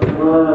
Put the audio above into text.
No,